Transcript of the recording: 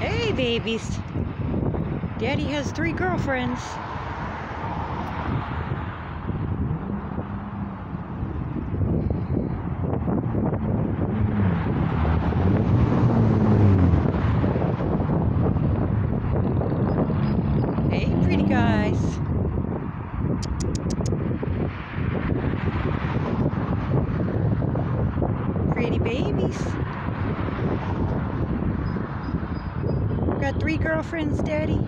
Hey, babies. Daddy has three girlfriends. Hey, pretty guys. Pretty babies. Got three girlfriends, Daddy.